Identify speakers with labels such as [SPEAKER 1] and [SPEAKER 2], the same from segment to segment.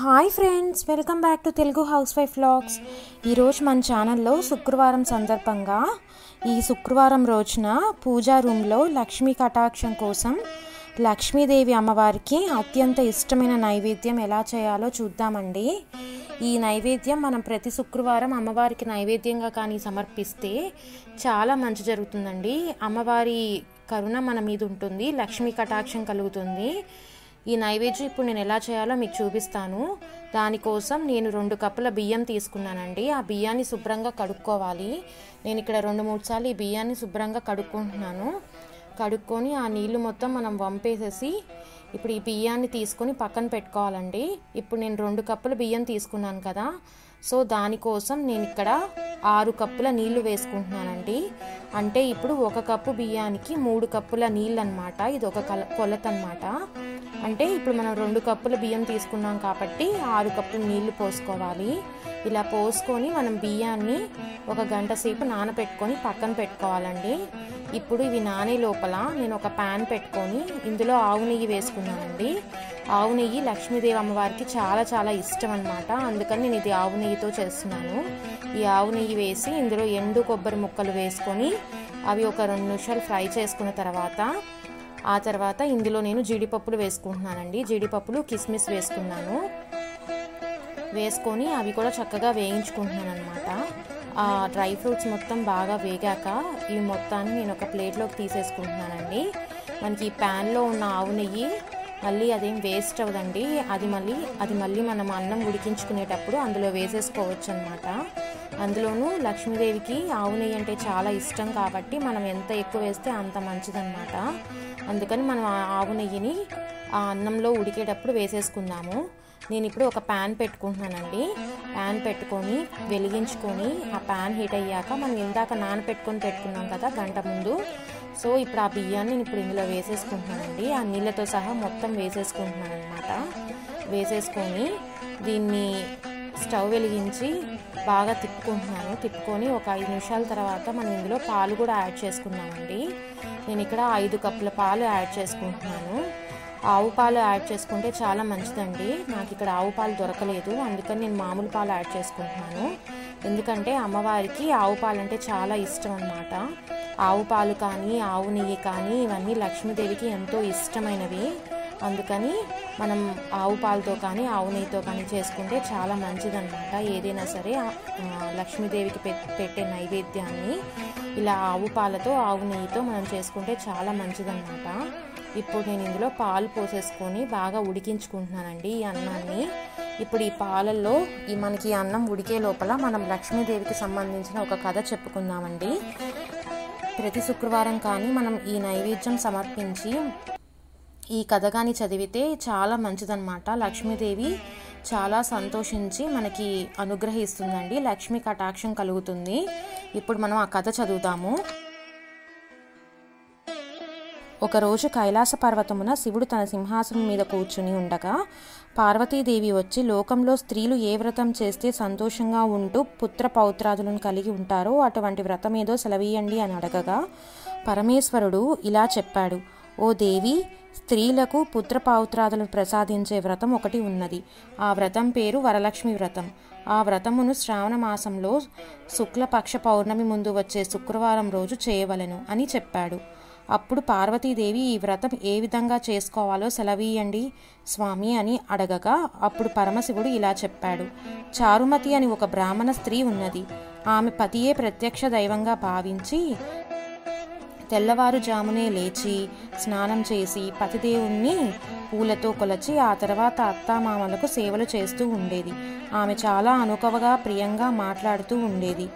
[SPEAKER 1] Hi friends welcome back to Telugu house wife vlogs ఈరోజు మన ఛానల్లో శుక్రవారం సందర్భంగా ఈ శుక్రవారం రోజున పూజా రూమ్లో లక్ష్మీ కటాక్షం కోసం లక్ష్మీదేవి అమ్మవారికి అత్యంత ఇష్టమైన నైవేద్యం ఎలా చేయాలో చూద్దామండి. ఈ నైవేద్యం మనం ప్రతి శుక్రవారం అమ్మవారికి నైవేద్యంగా కానీ సమర్పిస్తే చాలా మంచి జరుగుతుందండి. అమ్మవారి కరుణ మన మీద ఉంటుంది లక్ష్మీ కటాక్షం కలుగుతుంది. ఈ నైవేద్యం ఇప్పుడు నేను ఎలా చేయాలో మీకు చూపిస్తాను. దానికోసం నేను రెండు కప్పుల బియ్యం తీసుకున్నానండి. ఆ బియ్యాన్ని శుభ్రంగా కడుక్కోవాలి. నేను ఇక్కడ రెండు మూడు సార్లు ఈ బియ్యాన్ని శుభ్రంగా కడుక్కుంటున్నాను. కడుక్కొని ఆ నీళ్ళు మొత్తం మనం వంపేసేసి ఇప్పుడు ఈ బియ్యాన్ని తీసుకొని పక్కన పెట్టుకోవాలండి. ఇప్పుడు నేను రెండు కప్పుల బియ్యం తీసుకున్నాను కదా. సో దానికోసం నేను ఇక్కడ ఆరు కప్పుల నీళ్ళు వేసుకుంటున్నానండి. అంటే ఇప్పుడు ఒక కప్పు బియ్యానికి మూడు కప్పుల నీళ్ళు అనమాట ఇది ఒక కల కొలత అనమాట అంటే ఇప్పుడు మనం రెండు కప్పుల బియ్యం తీసుకున్నాం కాబట్టి ఆరు కప్పులు నీళ్ళు పోసుకోవాలి. ఇలా పోసుకొని మనం బియ్యాన్ని ఒక గంట సేపు నానబెట్టుకొని పక్కన పెట్టుకోవాలండి. ఇప్పుడు ఇవి నానే లోపల నేను ఒక ప్యాన్ పెట్టుకొని ఇందులో ఆవు నెయ్యి వేసుకున్నానండి. ఆవు నెయ్యి లక్ష్మీదేవి అమ్మవారికి చాలా చాలా ఇష్టం అనమాట అందుకని నేను ఇది ఆవు నెయ్యితో చేస్తున్నాను. ఈ ఆవు నెయ్యి వేసి ఇందులో ఎండు కొబ్బరి ముక్కలు వేసుకొని అవి ఒక రెండు నిమిషాలు ఫ్రై చేసుకున్న తర్వాత ఆ తర్వాత ఇందులో నేను జీడిపప్పులు వేసుకుంటున్నానండి. జీడిపప్పులు కిస్మిస్ వేసుకున్నాను. వేసుకొని అవి కూడా చక్కగా వేయించుకుంటున్నాను అనమాట ఆ డ్రై ఫ్రూట్స్ మొత్తం బాగా వేగాక ఈ మొత్తాన్ని నేను ఒక ప్లేట్లోకి తీసేసుకుంటున్నానండి. మనకి ఈ ప్యాన్లో ఉన్న ఆవు నెయ్యి మళ్ళీ అదేం వేస్ట్ అవ్వదండి. అది మళ్ళీ అది మళ్ళీ మనం అన్నం ఉడికించుకునేటప్పుడు అందులో వేసేసుకోవచ్చు అనమాట అందులోనూ లక్ష్మీదేవికి ఆవు నెయ్యి అంటే చాలా ఇష్టం కాబట్టి మనం ఎంత ఎక్కువ వేస్తే అంత మంచిదన్నమాట. అందుకని మనం ఆ ఆవు నెయ్యిని ఆ అన్నంలో ఉడికేటప్పుడు వేసేసుకుందాము. నేను ఇప్పుడు ఒక ప్యాన్ పెట్టుకుంటున్నానండి. ప్యాన్ పెట్టుకొని వెలిగించుకొని ఆ ప్యాన్ హీట్ అయ్యాక మనం ఇందాక నానపెట్టుకొని పెట్టుకున్నాం కదా గంట ముందు సో ఇప్పుడు ఆ బియ్యాన్ని నేను ఇప్పుడు ఇందులో వేసేసుకుంటున్నానండి. ఆ నీళ్ళతో సహా మొత్తం వేసేసుకుంటున్నాను అనమాట వేసేసుకొని దీన్ని స్టవ్ వెలిగించి బాగా తిప్పుకుంటున్నాను. తిప్పుకొని ఒక ఐదు నిమిషాల తర్వాత మనం ఇందులో పాలు కూడా యాడ్ చేసుకున్నామండి నేను ఇక్కడ ఐదు కప్పుల పాలు యాడ్ చేసుకుంటున్నాను. ఆవు పాలు యాడ్ చేసుకుంటే చాలా మంచిదండి. నాకు ఇక్కడ ఆవు పాలు దొరకలేదు. అందుకని నేను మామూలు పాలు యాడ్ చేసుకుంటున్నాను. ఎందుకంటే అమ్మవారికి ఆవు పాలు అంటే చాలా ఇష్టం అన్నమాట. ఆవు పాలు కానీ ఆవు నెయ్యి కానీ ఇవన్నీ లక్ష్మీదేవికి ఎంతో ఇష్టమైనవి. అందుకని మనం ఆవు పాలతో కానీ ఆవు నెయ్యితో కానీ చేసుకుంటే చాలా మంచిదన్నమాట. ఏదైనా సరే లక్ష్మీదేవికి పెట్టే నైవేద్యాన్ని ఇలా ఆవు పాలతో ఆవు నెయ్యితో మనం చేసుకుంటే చాలా మంచిదన్నమాట. ఇప్పుడు నేను ఇందులో పాలు పోసేసుకొని బాగా ఉడికించుకుంటున్నానండి ఈ అన్నాన్ని. ఇప్పుడు ఈ పాలల్లో ఈ మనకి అన్నం ఉడికే లోపల మనం లక్ష్మీదేవికి సంబంధించిన ఒక కథ చెప్పుకుందామండి. ప్రతి శుక్రవారం కానీ మనం ఈ నైవేద్యం సమర్పించి ఈ కథ కానీ చదివితే చాలా మంచిదన్నమాట. లక్ష్మీదేవి చాలా సంతోషించి మనకి అనుగ్రహిస్తుందండి. లక్ష్మీ కటాక్షం కలుగుతుంది. ఇప్పుడు మనం ఆ కథ చదువుతాము. ఒకరోజు కైలాస పర్వతమున శివుడు తన సింహాసనం మీద కూర్చుని ఉండగా పార్వతీదేవి వచ్చి లోకంలో స్త్రీలు ఏ వ్రతం చేస్తే సంతోషంగా ఉంటూ పుత్ర పౌత్రాదులను కలిగి ఉంటారో అటువంటి వ్రతం ఏదో సెలవీయండి అని అడగగా పరమేశ్వరుడు ఇలా చెప్పాడు ఓ దేవి స్త్రీలకు పుత్ర పౌత్రాదులను ప్రసాదించే వ్రతం ఒకటి ఉన్నది. ఆ వ్రతం పేరు వరలక్ష్మి వ్రతం. ఆ వ్రతమును శ్రావణ మాసంలో శుక్లపక్ష పౌర్ణమి ముందు వచ్చే శుక్రవారం రోజు చేయవలెను అని చెప్పాడు. అప్పుడు పార్వతీదేవి ఈ వ్రతం ఏ విధంగా చేసుకోవాలో సెలవీయండి స్వామి అని అడగగా అప్పుడు పరమశివుడు ఇలా చెప్పాడు. చారుమతి అని ఒక బ్రాహ్మణ స్త్రీ ఉన్నది. ఆమె పతియే ప్రత్యక్ష దైవంగా భావించి తెల్లవారుజామునే లేచి స్నానం చేసి పతిదేవుణ్ణి పూలతో కొలచి ఆ తర్వాత అత్తామామలకు సేవలు చేస్తూ ఉండేది. ఆమె చాలా అనుకవగా ప్రియంగా మాట్లాడుతూ ఉండేది.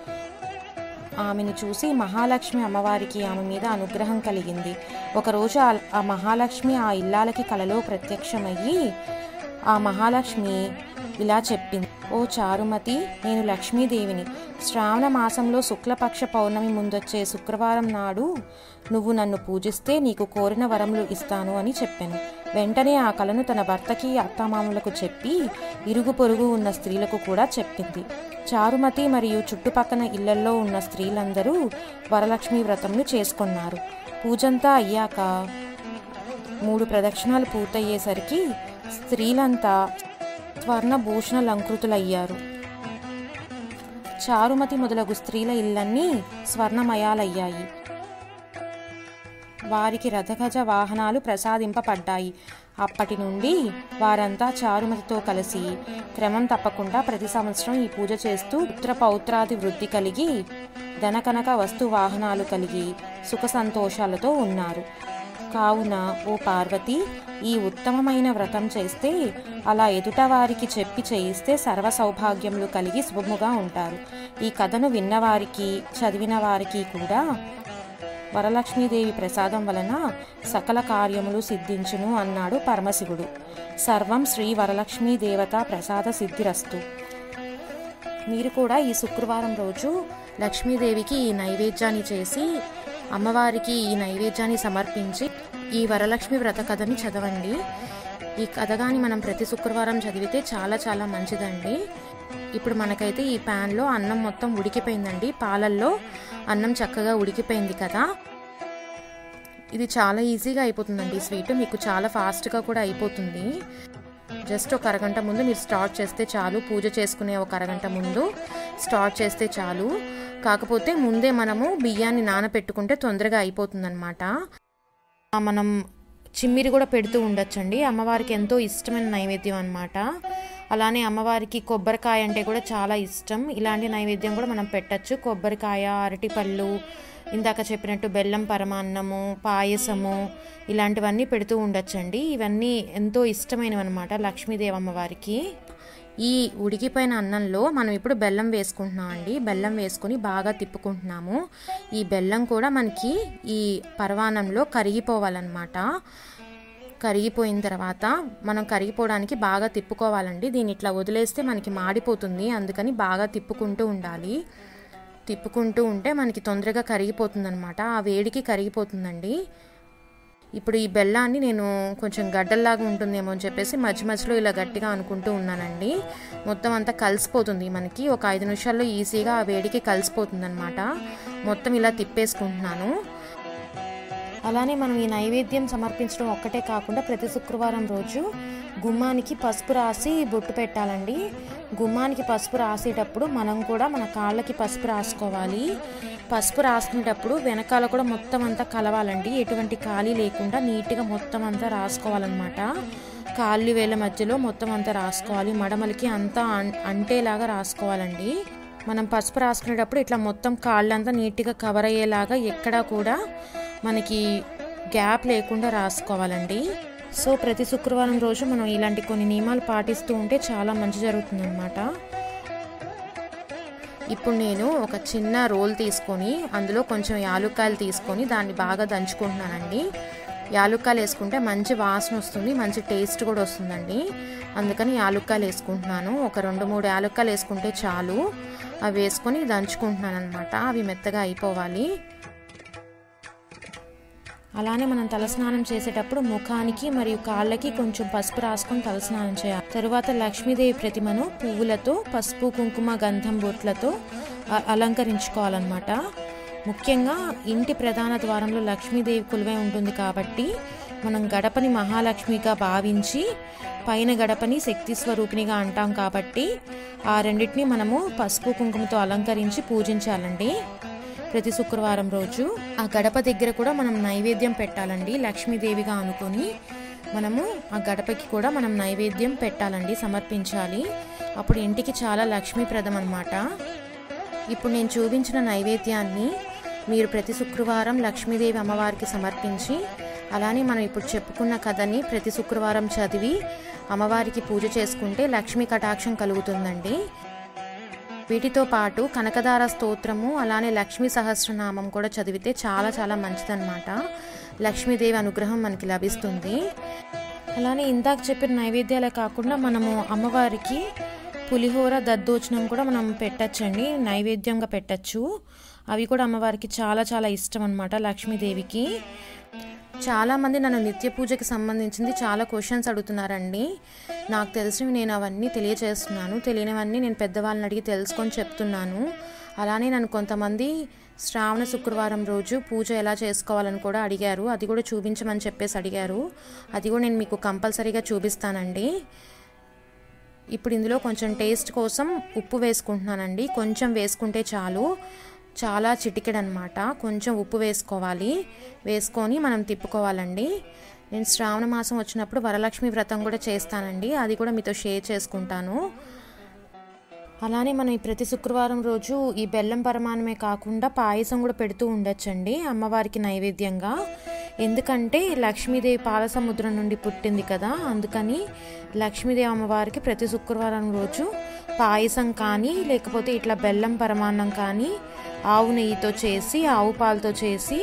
[SPEAKER 1] ఆమెను చూసి మహాలక్ష్మి అమ్మవారికి ఆమె మీద అనుగ్రహం కలిగింది. ఒకరోజు ఆ మహాలక్ష్మి ఆ ఇల్లాలకి కలలో ప్రత్యక్షమయ్యి ఆ మహాలక్ష్మి ఇలా చెప్పింది. ఓ చారుమతి నేను లక్ష్మీదేవిని. శ్రావణ మాసంలో శుక్లపక్ష పౌర్ణమి ముందొచ్చే శుక్రవారం నాడు నువ్వు నన్ను పూజిస్తే నీకు కోరిన వరములు ఇస్తాను అని చెప్పాను. వెంటనే ఆ కలను తన భర్తకి అత్తమామలకు చెప్పి ఇరుగు పొరుగు ఉన్న స్త్రీలకు కూడా చెప్పింది. చారుమతి మరియు చుట్టుపక్కన ఇళ్ళల్లో ఉన్న స్త్రీలందరూ వరలక్ష్మి వ్రతంను చేసుకున్నారు. పూజంతా అయ్యాక మూడు ప్రదక్షిణాలు పూర్తయ్యేసరికి స్త్రీలంతా స్వర్ణ చారుమతి మొదలగు స్త్రీల ఇళ్ళన్నీ స్వర్ణమయాలయ్యాయి. వారికి రథగజ వాహనాలు ప్రసాదింపబడ్డాయి. అప్పటి నుండి వారంతా చారుమతితో కలిసి క్రమం తప్పకుండా ప్రతి సంవత్సరం ఈ పూజ చేస్తూ పుత్ర పౌత్రాది వృద్ధి కలిగి ధనకనక వస్తు వాహనాలు కలిగి సుఖ సంతోషాలతో ఉన్నారు. కావున ఓ పార్వతి ఈ ఉత్తమమైన వ్రతం చేస్తే అలా ఎదుట వారికి చెప్పి చేయిస్తే సర్వ సౌభాగ్యములు కలిగి శుభముగా ఉంటారు. ఈ కథను విన్నవారికి చదివిన వారికి కూడా వరలక్ష్మీదేవి ప్రసాదం వలన సకల కార్యములు సిద్ధించును అన్నాడు పరమశివుడు. సర్వం శ్రీ వరలక్ష్మీ దేవత ప్రసాద సిద్ధిరస్తు. మీరు కూడా ఈ శుక్రవారం రోజు లక్ష్మీదేవికి ఈ నైవేద్యాన్ని చేసి అమ్మవారికి ఈ నైవేద్యాన్ని సమర్పించి ఈ వరలక్ష్మి వ్రత కథని చదవండి. ఈ కథ కానీ మనం ప్రతి శుక్రవారం చదివితే చాలా చాలా మంచిదండి. ఇప్పుడు మనకైతే ఈ ప్యాన్లో అన్నం మొత్తం ఉడికిపోయిందండి. పాలల్లో అన్నం చక్కగా ఉడికిపోయింది కదా. ఇది చాలా ఈజీగా అయిపోతుందండి స్వీట్. మీకు చాలా ఫాస్ట్గా కూడా అయిపోతుంది. జస్ట్ ఒక అరగంట ముందు మీరు స్టార్ట్ చేస్తే చాలు. పూజ చేసుకునే ఒక అరగంట ముందు స్టార్ట్ చేస్తే చాలు. కాకపోతే ముందే మనము బియ్యాన్ని నానపెట్టుకుంటే తొందరగా అయిపోతుందన్నమాట. మనం చిమ్మిరి కూడా పెడుతూ ఉండొచ్చండి. అమ్మవారికి ఎంతో ఇష్టమైన నైవేద్యం అనమాట అలానే అమ్మవారికి కొబ్బరికాయ అంటే కూడా చాలా ఇష్టం. ఇలాంటి నైవేద్యం కూడా మనం పెట్టచ్చు. కొబ్బరికాయ అరటిపళ్ళు ఇందాక చెప్పినట్టు బెల్లం పరమాన్నము పాయసము ఇలాంటివన్నీ పెడుతూ ఉండొచ్చండి. ఇవన్నీ ఎంతో ఇష్టమైనవి అనమాట లక్ష్మీదేవి అమ్మవారికి. ఈ ఉడికిపోయిన అన్నంలో మనం ఇప్పుడు బెల్లం వేసుకుంటున్నాం అండి బెల్లం వేసుకొని బాగా తిప్పుకుంటున్నాము. ఈ బెల్లం కూడా మనకి ఈ పరవానంలో కరిగిపోవాలన్నమాట. కరిగిపోయిన తర్వాత మనం కరిగిపోవడానికి బాగా తిప్పుకోవాలండి. దీన్ని ఇట్లా వదిలేస్తే మనకి మాడిపోతుంది. అందుకని బాగా తిప్పుకుంటూ ఉండాలి. తిప్పుకుంటూ ఉంటే మనకి తొందరగా కరిగిపోతుంది అనమాట ఆ వేడికి కరిగిపోతుందండి. ఇప్పుడు ఈ బెల్లాన్ని నేను కొంచెం గడ్డల్లాగా ఉంటుందేమో అని చెప్పేసి మధ్య మధ్యలో ఇలా గట్టిగా అనుకుంటూ ఉన్నానండి. మొత్తం అంతా కలిసిపోతుంది మనకి. ఒక ఐదు నిమిషాల్లో ఈజీగా ఆ వేడికి కలిసిపోతుంది అనమాట మొత్తం ఇలా తిప్పేసుకుంటున్నాను. అలానే మనం ఈ నైవేద్యం సమర్పించడం ఒక్కటే కాకుండా ప్రతి శుక్రవారం రోజు గుమ్మానికి పసుపు రాసి బొట్టు పెట్టాలండి. గుమ్మానికి పసుపు రాసేటప్పుడు మనం కూడా మన కాళ్ళకి పసుపు రాసుకోవాలి. పసుపు రాసుకునేటప్పుడు వెనకాల కూడా మొత్తం అంతా కలవాలండి. ఎటువంటి ఖాళీ లేకుండా నీట్గా మొత్తం అంతా రాసుకోవాలన్నమాట. కాళ్ళు వేల మధ్యలో మొత్తం అంతా రాసుకోవాలి. మడమలకి అంతా అం- అంటేలాగా రాసుకోవాలండి. మనం పసుపు రాసుకునేటప్పుడు ఇట్లా మొత్తం కాళ్ళంతా నీట్గా కవర్ అయ్యేలాగా ఎక్కడా కూడా మనకి గ్యాప్ లేకుండా రాసుకోవాలండి. సో ప్రతి శుక్రవారం రోజు మనం ఇలాంటి కొన్ని నియమాలు పాటిస్తూ ఉంటే చాలా మంచి జరుగుతుందన్నమాట. ఇప్పుడు నేను ఒక చిన్న రోల్ తీసుకొని అందులో కొంచెం యాలుక్కాయలు తీసుకొని దాన్ని బాగా దంచుకుంటున్నానండి. యాలుక్కాయలు వేసుకుంటే మంచి వాసన వస్తుంది మంచి టేస్ట్ కూడా వస్తుందండి. అందుకని యాలుక్కాయలు వేసుకుంటున్నాను. ఒక రెండు మూడు యాలుక్కాయలు వేసుకుంటే చాలు. అవి వేసుకొని దంచుకుంటున్నాను అనమాట అవి మెత్తగా అయిపోవాలి. అలానే మనం తలస్నానం చేసేటప్పుడు ముఖానికి మరియు కాళ్ళకి కొంచెం పసుపు రాసుకొని తలస్నానం చేయాలి. తరువాత లక్ష్మీదేవి ప్రతిమను పువ్వులతో పసుపు కుంకుమ గంధం బొట్లతో అలంకరించుకోవాలన్నమాట. ముఖ్యంగా ఇంటి ప్రధాన ద్వారంలో లక్ష్మీదేవి కొలువై ఉంటుంది కాబట్టి మనం గడపని మహాలక్ష్మిగా భావించి పైన గడపని శక్తి స్వరూపిణిగా అంటాం కాబట్టి ఆ రెండింటిని మనము పసుపు కుంకుమతో అలంకరించి పూజించాలండి. ప్రతి శుక్రవారం రోజు ఆ గడప దగ్గర కూడా మనం నైవేద్యం పెట్టాలండి. లక్ష్మీదేవిగా అనుకొని మనము ఆ గడపకి కూడా మనం నైవేద్యం పెట్టాలండి సమర్పించాలి. అప్పుడు ఇంటికి చాలా లక్ష్మీప్రదం అనమాట ఇప్పుడు నేను చూపించిన నైవేద్యాన్ని మీరు ప్రతి శుక్రవారం లక్ష్మీదేవి అమ్మవారికి సమర్పించి అలానే మనం ఇప్పుడు చెప్పుకున్న కథని ప్రతి శుక్రవారం చదివి అమ్మవారికి పూజ చేసుకుంటే లక్ష్మీ కటాక్షం కలుగుతుందండి. వీటితో పాటు కనకదార స్తోత్రము అలానే లక్ష్మీ సహస్రనామం కూడా చదివితే చాలా చాలా మంచిదన్నమాట. లక్ష్మీదేవి అనుగ్రహం మనకి లభిస్తుంది. అలానే ఇందాక చెప్పిన నైవేద్యాలే కాకుండా మనము అమ్మవారికి పులిహోర దద్దోచనం కూడా మనం పెట్టచ్చండి. నైవేద్యంగా పెట్టచ్చు. అవి కూడా అమ్మవారికి చాలా చాలా ఇష్టం అనమాట లక్ష్మీదేవికి. చాలామంది నన్ను నిత్య పూజకి సంబంధించింది చాలా క్వశ్చన్స్ అడుగుతున్నారండి. నాకు తెలిసినవి నేను అవన్నీ తెలియజేస్తున్నాను తెలియనివన్నీ నేను పెద్దవాళ్ళని అడిగి తెలుసుకొని చెప్తున్నాను. అలానే నన్ను కొంతమంది శ్రావణ శుక్రవారం రోజు పూజ ఎలా చేసుకోవాలని కూడా అడిగారు. అది కూడా చూపించమని చెప్పేసి అడిగారు. అది కూడా నేను మీకు కంపల్సరీగా చూపిస్తానండి. ఇప్పుడు ఇందులో కొంచెం టేస్ట్ కోసం ఉప్పు వేసుకుంటున్నానండి. కొంచెం వేసుకుంటే చాలు. చాలా చిటికెడనమాట. కొంచెం ఉప్పు వేసుకోవాలి. వేసుకొని మనం తిప్పుకోవాలండి. నేను శ్రావణ మాసం వచ్చినప్పుడు వరలక్ష్మి వ్రతం కూడా చేస్తానండి. అది కూడా మీతో షేర్ చేసుకుంటాను. అలానే మనం ఈ ప్రతి శుక్రవారం రోజు ఈ బెల్లం పరమాన్నమే కాకుండా పాయసం కూడా పెడుతూ ఉండొచ్చండి అమ్మవారికి నైవేద్యంగా. ఎందుకంటే లక్ష్మీదేవి పాల సముద్రం నుండి పుట్టింది కదా అందుకని లక్ష్మీదేవి అమ్మవారికి ప్రతి శుక్రవారం రోజు పాయసం కానీ లేకపోతే ఇట్లా బెల్లం పరమాన్నం కానీ ఆవు నెయ్యితో చేసి ఆవు పాలతో చేసి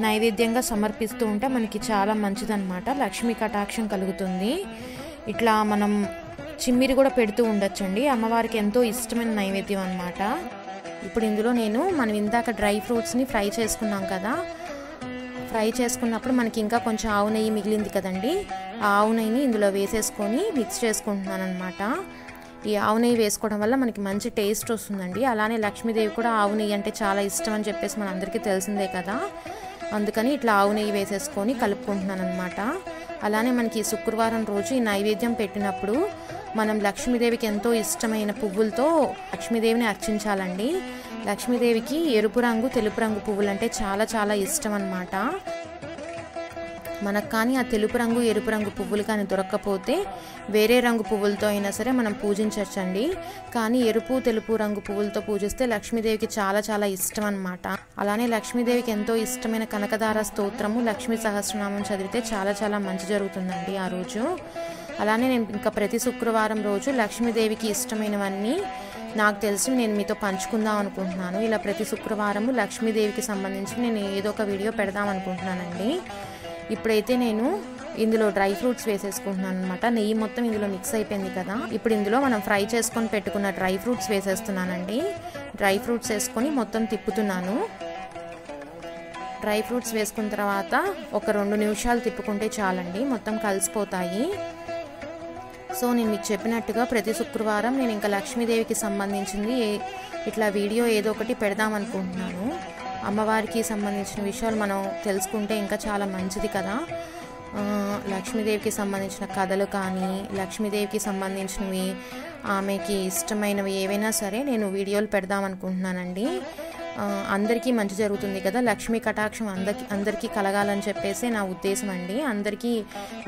[SPEAKER 1] నైవేద్యంగా సమర్పిస్తూ ఉంటే మనకి చాలా మంచిదన్నమాట. లక్ష్మీ కటాక్షం కలుగుతుంది. ఇట్లా మనం చిమ్మిరి కూడా పెడుతూ ఉండొచ్చండి. అమ్మవారికి ఎంతో ఇష్టమైన నైవేద్యం అనమాట ఇప్పుడు ఇందులో నేను మనం ఇందాక డ్రై ఫ్రూట్స్ని ఫ్రై చేసుకున్నాం కదా. ఫ్రై చేసుకున్నప్పుడు మనకి ఇంకా కొంచెం ఆవు నెయ్యి మిగిలింది కదండి. ఆ ఆవు నెయ్యిని ఇందులో వేసేసుకొని మిక్స్ చేసుకుంటున్నాను అనమాట ఈ ఆవు నెయ్యి వేసుకోవడం వల్ల మనకి మంచి టేస్ట్ వస్తుందండి. అలానే లక్ష్మీదేవి కూడా ఆవు నెయ్యి అంటే చాలా ఇష్టం అని చెప్పేసి మన అందరికీ తెలిసిందే కదా. అందుకని ఇట్లా ఆవు నెయ్యి వేసేసుకొని కలుపుకుంటున్నాను అనమాట అలానే మనకి శుక్రవారం రోజు ఈ నైవేద్యం పెట్టినప్పుడు మనం లక్ష్మీదేవికి ఎంతో ఇష్టమైన పువ్వులతో లక్ష్మీదేవిని అర్చించాలండి. లక్ష్మీదేవికి ఎరుపు రంగు తెలుపు రంగు పువ్వులు అంటే చాలా చాలా ఇష్టం అన్నమాట మనకు కానీ ఆ తెలుపు రంగు ఎరుపు రంగు పువ్వులు కానీ దొరక్కపోతే వేరే రంగు పువ్వులతో అయినా సరే మనం పూజించవచ్చండి కానీ ఎరుపు తెలుపు రంగు పువ్వులతో పూజిస్తే లక్ష్మీదేవికి చాలా చాలా ఇష్టం అనమాట అలానే లక్ష్మీదేవికి ఎంతో ఇష్టమైన కనకదార స్తోత్రము లక్ష్మీ సహస్రనామం చదివితే చాలా చాలా మంచి జరుగుతుందండి ఆ రోజు. అలానే నేను ఇంకా ప్రతి శుక్రవారం రోజు లక్ష్మీదేవికి ఇష్టమైనవన్నీ నాకు తెలిసి నేను మీతో పంచుకుందాం అనుకుంటున్నాను. ఇలా ప్రతి శుక్రవారము లక్ష్మీదేవికి సంబంధించి నేను ఏదో ఒక వీడియో పెడదాం అనుకుంటున్నానండి. ఇప్పుడైతే నేను ఇందులో డ్రై ఫ్రూట్స్ వేసేసుకుంటున్నాను అనమాట నెయ్యి మొత్తం ఇందులో మిక్స్ అయిపోయింది కదా. ఇప్పుడు ఇందులో మనం ఫ్రై చేసుకొని పెట్టుకున్న డ్రై ఫ్రూట్స్ వేసేస్తున్నానండి. డ్రై ఫ్రూట్స్ వేసుకొని మొత్తం తిప్పుతున్నాను. డ్రై ఫ్రూట్స్ వేసుకున్న తర్వాత ఒక రెండు నిమిషాలు తిప్పుకుంటే చాలండి. మొత్తం కలిసిపోతాయి. సో నేను మీకు చెప్పినట్టుగా ప్రతి శుక్రవారం నేను ఇంకా లక్ష్మీదేవికి సంబంధించింది ఏ- ఇట్లా వీడియో ఏదో ఒకటి పెడదాం అనుకుంటున్నాను. అమ్మవారికి సంబంధించిన విషయాలు మనం తెలుసుకుంటే ఇంకా చాలా మంచిది కదా. లక్ష్మీదేవికి సంబంధించిన కథలు కానీ లక్ష్మీదేవికి సంబంధించినవి ఆమెకి ఇష్టమైనవి ఏవైనా సరే నేను వీడియోలు పెడదాం అనుకుంటున్నానండి. అందరికీ మంచి జరుగుతుంది కదా. లక్ష్మీ కటాక్షం అందరికి అందరికీ కలగాలని చెప్పేసి నా ఉద్దేశం అండి. అందరికీ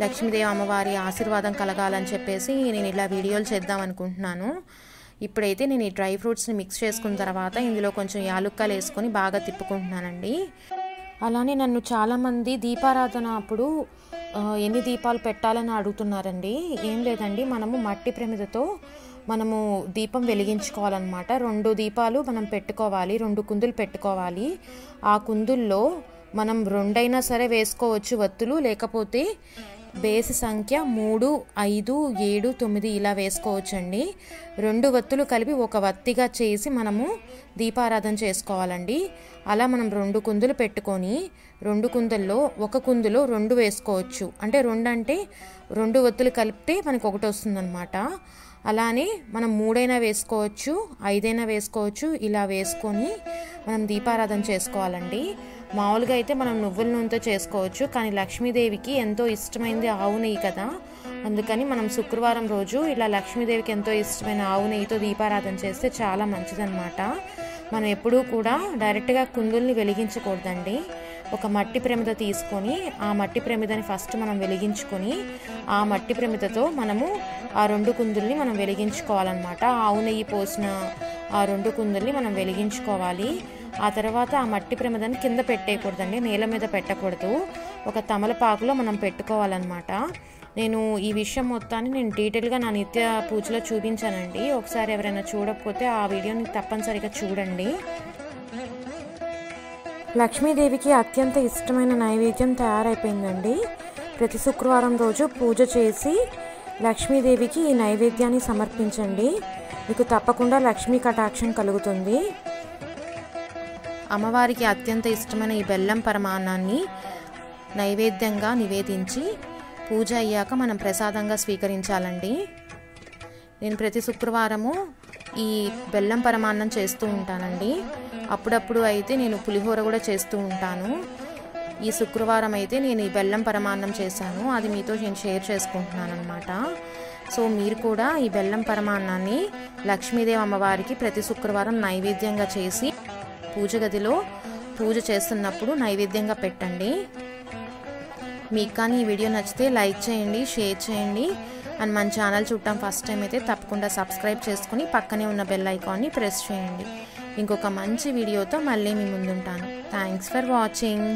[SPEAKER 1] లక్ష్మీదేవి అమ్మవారి ఆశీర్వాదం కలగాలని చెప్పేసి నేను ఇలా వీడియోలు చేద్దాం అనుకుంటున్నాను. ఇప్పుడైతే నేను ఈ డ్రై ఫ్రూట్స్ని మిక్స్ చేసుకున్న తర్వాత ఇందులో కొంచెం యాలుక్కలు వేసుకొని బాగా తిప్పుకుంటున్నానండి. అలానే నన్ను చాలామంది దీపారాధన అప్పుడు ఎన్ని దీపాలు పెట్టాలని అడుగుతున్నారండి. ఏం లేదండి మనము మట్టి ప్రమిదతో మనము దీపం వెలిగించుకోవాలన్నమాట. రెండు దీపాలు మనం పెట్టుకోవాలి రెండు కుందులు పెట్టుకోవాలి. ఆ కుందుల్లో మనం రెండైనా సరే వేసుకోవచ్చు వత్తులు లేకపోతే బేస్ సంఖ్య మూడు ఐదు ఏడు తొమ్మిది ఇలా వేసుకోవచ్చండి. రెండు వత్తులు కలిపి ఒక వత్తిగా చేసి మనము దీపారాధన చేసుకోవాలండి. అలా మనం రెండు కుందులు పెట్టుకొని రెండు కుందుల్లో ఒక కుందులో రెండు వేసుకోవచ్చు. అంటే రెండు అంటే రెండు వత్తులు కలిపితే మనకి ఒకటి వస్తుందన్నమాట. అలానే మనం మూడైనా వేసుకోవచ్చు ఐదైనా వేసుకోవచ్చు ఇలా వేసుకొని మనం దీపారాధన చేసుకోవాలండి. మామూలుగా అయితే మనం నువ్వుల నూనెతో చేసుకోవచ్చు కానీ లక్ష్మీదేవికి ఎంతో ఇష్టమైంది ఆవు నెయ్యి కదా. అందుకని మనం శుక్రవారం రోజు ఇలా లక్ష్మీదేవికి ఎంతో ఇష్టమైన ఆవు నెయ్యితో దీపారాధన చేస్తే చాలా మంచిదన్నమాట. మనం ఎప్పుడూ కూడా డైరెక్ట్గా కుందుల్ని వెలిగించకూడదండి. ఒక మట్టి ప్రమిద తీసుకొని ఆ మట్టి ప్రమిదని ఫస్ట్ మనం వెలిగించుకొని ఆ మట్టి ప్రమిదతో మనము ఆ రెండు కుందుల్ని మనం వెలిగించుకోవాలన్నమాట. ఆవు నెయ్యి పోసిన ఆ రెండు కుందుల్ని మనం వెలిగించుకోవాలి. ఆ తర్వాత ఆ మట్టి ప్రమిదని కింద పెట్టేయకూడదండి నేల మీద పెట్టకూడదు. ఒక తమలపాకులో మనం పెట్టుకోవాలన్నమాట. నేను ఈ విషయం మొత్తాన్ని నేను డీటెయిల్గా నా నిత్య పూజలో చూపించానండి. ఒకసారి ఎవరైనా చూడకపోతే ఆ వీడియోని తప్పనిసరిగా చూడండి. లక్ష్మీదేవికి అత్యంత ఇష్టమైన నైవేద్యం తయారైపోయిందండి. ప్రతి శుక్రవారం రోజు పూజ చేసి లక్ష్మీదేవికి ఈ నైవేద్యాన్ని సమర్పించండి. మీకు తప్పకుండా లక్ష్మీ కటాక్షం కలుగుతుంది. అమ్మవారికి అత్యంత ఇష్టమైన ఈ బెల్లం పరమాన్నాన్ని నైవేద్యంగా నివేదించి పూజ అయ్యాక మనం ప్రసాదంగా స్వీకరించాలండి. నేను ప్రతి శుక్రవారము ఈ బెల్లం పరమాన్నం చేస్తూ ఉంటానండి. అప్పుడప్పుడు అయితే నేను పులిహోర కూడా చేస్తూ ఉంటాను. ఈ శుక్రవారం అయితే నేను ఈ బెల్లం పరమాన్నం చేశాను. అది మీతో నేను షేర్ చేసుకుంటున్నాను అనమాట సో మీరు కూడా ఈ బెల్లం పరమాన్నాన్ని లక్ష్మీదేవి అమ్మవారికి ప్రతి శుక్రవారం నైవేద్యంగా చేసి పూజ గదిలో పూజ చేస్తున్నప్పుడు నైవేద్యంగా పెట్టండి. మీకు కానీ ఈ వీడియో నచ్చితే లైక్ చేయండి షేర్ చేయండి. అండ్ మన ఛానల్ చూడటం ఫస్ట్ టైం అయితే తప్పకుండా సబ్స్క్రైబ్ చేసుకుని పక్కనే ఉన్న బెల్ ఐకాన్ని ప్రెస్ చేయండి. ఇంకొక మంచి వీడియోతో మళ్ళీ మీ ముందుంటాను. Thanks for watching